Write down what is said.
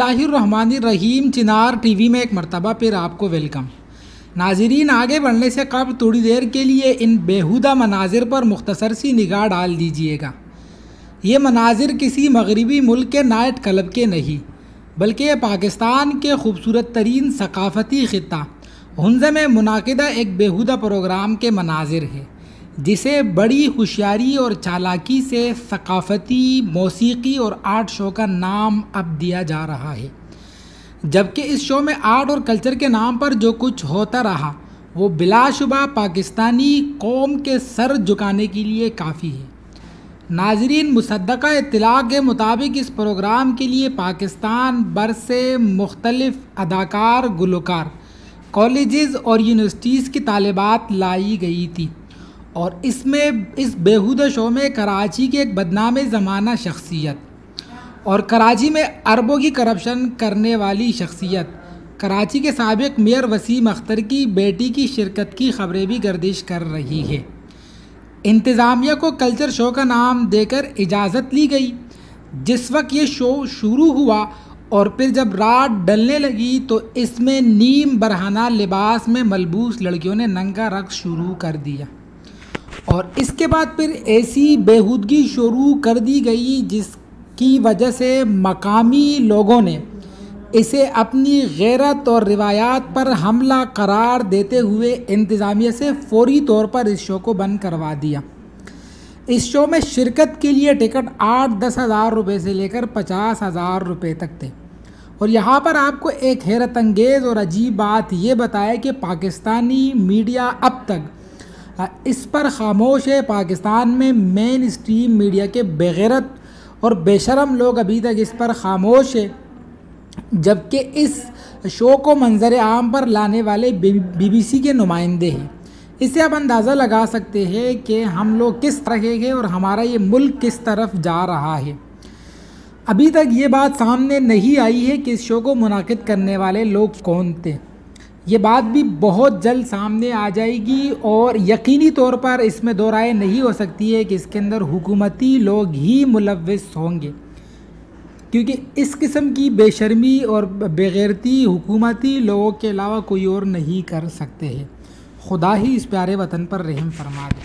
रहीम Chinar TV में एक मरतबा, फिर आपको वेलकम। नाजरीन, आगे बढ़ने से कब थोड़ी देर के लिए इन बेहुदा मनाजिर पर मुख्तसर सी निगाह डाल दीजिएगा। ये मनाजिर किसी मगरबी मुल्क के नाइट क्लब के नहीं, बल्कि ये पाकिस्तान के खूबसूरत तरीन सकाफ़ती ख़त्ता। हंज में मुनदा एक बेहुदा प्रोग्राम के मनाजिर है। जिसे बड़ी होशियारी और चालाकी से सकाफ़ती, मौसीकी और आर्ट शो का नाम अब दिया जा रहा है। जबकि इस शो में आर्ट और कल्चर के नाम पर जो कुछ होता रहा, वो बिलाशुबा पाकिस्तानी कौम के सर झुकाने के लिए काफ़ी है। नाजरीन मुसदा इतला के मुताबिक इस प्रोग्राम के लिए पाकिस्तान भर से मुख्तलफ़ अदाकार, गुलकार कॉलेज़ और यूनिवर्सिटीज़ की तालिबात लाई गई थी। और इसमें, इस बेहूदा शो में कराची के एक बदनाम ज़माना शख्सियत और कराची में अरबों की करप्शन करने वाली शख्सियत। कराची के सबक मेयर वसीम अख्तर की बेटी की शिरकत की खबरें भी गर्दिश कर रही है। इंतज़ामिया को कल्चर शो का नाम देकर इजाज़त ली गई, जिस वक्त ये शो शुरू हुआ और फिर जब रात डलने लगी तो इसमें नीम बरहाना लिबास में मलबूस लड़कियों ने नंगा रक्स शुरू कर दिया। और इसके बाद फिर ऐसी बेहूदगी शुरू कर दी गई, जिसकी वजह से मकामी लोगों ने इसे अपनी गैरत और रिवायात पर हमला करार देते हुए इंतज़ामिया से फौरी तौर पर इस शो को बंद करवा दिया। इस शो में शिरकत के लिए टिकट आठ, दस हज़ार रुपये से लेकर पचास हज़ार रुपये तक थे। और यहाँ पर आपको एक हैरत अंगेज़ और अजीब बात ये बताया कि पाकिस्तानी मीडिया अब तक इस पर खामोश है पाकिस्तान में मेन स्ट्रीम मीडिया के बेगैरत और बेशरम लोग अभी तक इस पर खामोश है, जबकि इस शो को मंजर आम पर लाने वाले बीबीसी के नुमाइंदे हैं। इससे आप अंदाज़ा लगा सकते हैं कि हम लोग किस तरह के और हमारा ये मुल्क किस तरफ़ जा रहा है। अभी तक ये बात सामने नहीं आई है कि इस शो को मुनद करने वाले लोग कौन थे। ये बात भी बहुत जल्द सामने आ जाएगी और यकीनी तौर पर इसमें दो राय नहीं हो सकती है कि इसके अंदर हुकूमती लोग ही मुलविस होंगे। क्योंकि इस किस्म की बेशर्मी और बेगैरती हुकूमती लोगों के अलावा कोई और नहीं कर सकते हैं। खुदा ही इस प्यारे वतन पर रहम फरमा दे।